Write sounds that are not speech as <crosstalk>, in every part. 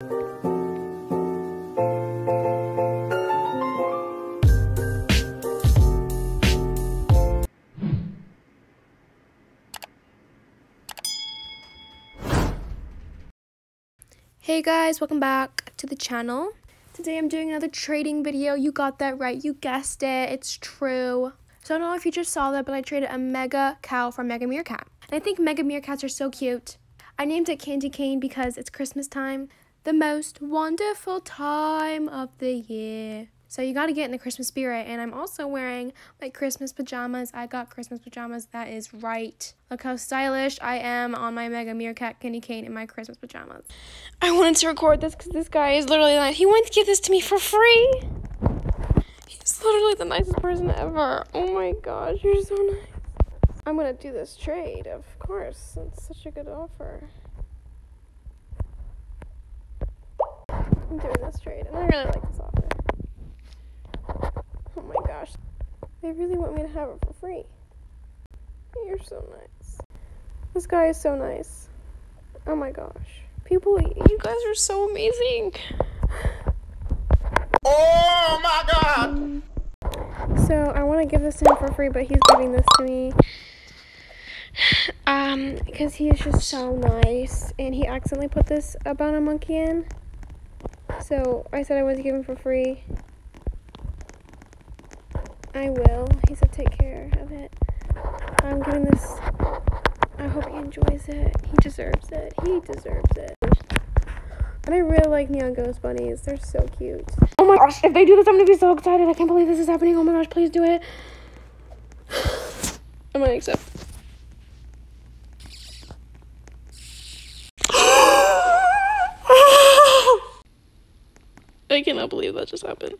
Hey guys, welcome back to the channel. Today I'm doing another trading video. You got that right. You guessed it. It's true. So I don't know if you just saw that, but I traded a mega cow for a mega meerkat. And I think mega meerkats are so cute. I named it Candy Cane because it's Christmas time. The most wonderful time of the year. So you got to get in the Christmas spirit. And I'm also wearing my Christmas pajamas. I got Christmas pajamas. That is right. Look how stylish I am on my Mega Meerkat Candy Cane in my Christmas pajamas. I wanted to record this because this guy is literally like, he wanted to give this to me for free. He's literally the nicest person ever. Oh my gosh, you're so nice. I'm to do this trade, of course. It's such a good offer. I'm doing this trade, and I really like this offer. Oh my gosh. They really want me to have it for free. You're so nice. This guy is so nice. Oh my gosh. People, you guys are so amazing. Oh my god! So I want to give this to him for free, but he's giving this to me. Um, because he is just so nice, and he accidentally put this albino monkey in. So I said I wanted to give him for free. I will. He said take care of it. I'm giving this. I hope he enjoys it. He deserves it. He deserves it. And I really like neon ghost bunnies. They're so cute. Oh my gosh, if they do this, I'm gonna be so excited. I can't believe this is happening. Oh my gosh, please do it. <sighs> I'm accept. I cannot believe that just happened.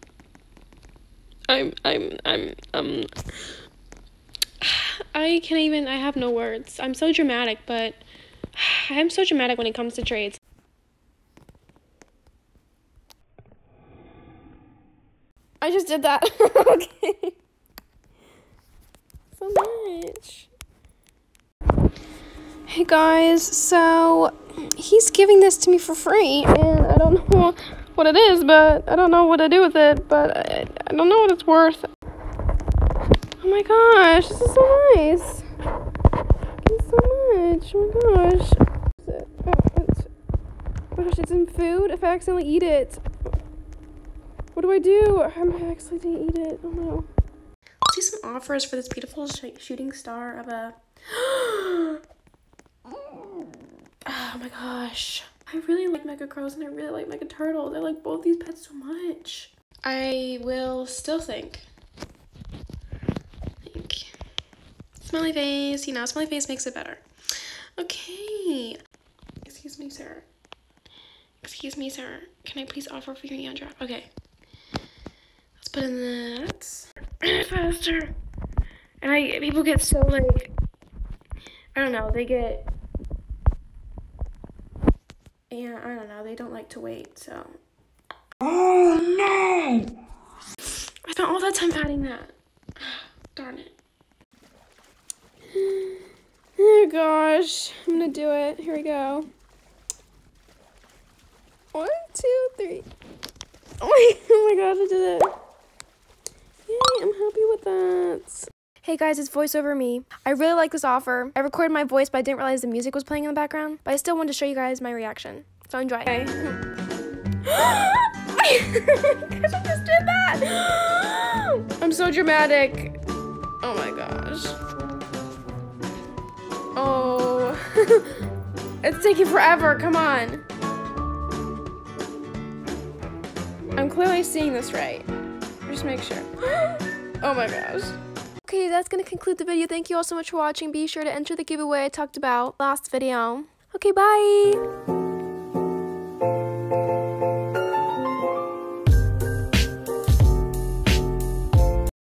I'm I'm I'm um <sighs> I can't even I have no words. I'm so dramatic, but <sighs> I'm so dramatic when it comes to trades. I just did that. <laughs> okay. So much. Hey guys, so he's giving this to me for free and I don't know what it is, but I don't know what to do with it, but I, I don't know what it's worth. Oh my gosh, this is so nice. Thank you so much. Oh my gosh. Oh, it's, oh gosh, it's in food. If I accidentally eat it, what do I do? I accidentally eat it. Oh no. See some offers for this beautiful sh shooting star of a. <gasps> <gasps> oh my gosh. I really like mega crows and I really like mega turtles. I like both these pets so much. I will still think. Think. Smiley face. You know, smiley face makes it better. Okay. Excuse me, sir. Excuse me, sir. Can I please offer for your drop? Okay. Let's put in that. <clears throat> Faster. And I people get so like I don't know, they get yeah, I don't know. They don't like to wait, so. Oh no! I spent all that time adding that. Darn it. Oh gosh. I'm gonna do it. Here we go. One, two, three. <laughs> Oh my, oh my gosh, I did it. Yay, I'm happy with that. Hey guys, it's voiceover me. I really like this offer. I recorded my voice, but I didn't realize the music was playing in the background. But I still wanted to show you guys my reaction. So enjoy. Okay. <gasps> Because I just did that. <gasps> I'm so dramatic. Oh my gosh. Oh. <laughs> it's taking forever. Come on. I'm clearly seeing this right. Just make sure. <gasps> oh my gosh. Okay, that's going to conclude the video. Thank you all so much for watching. Be sure to enter the giveaway I talked about last video. Okay, bye!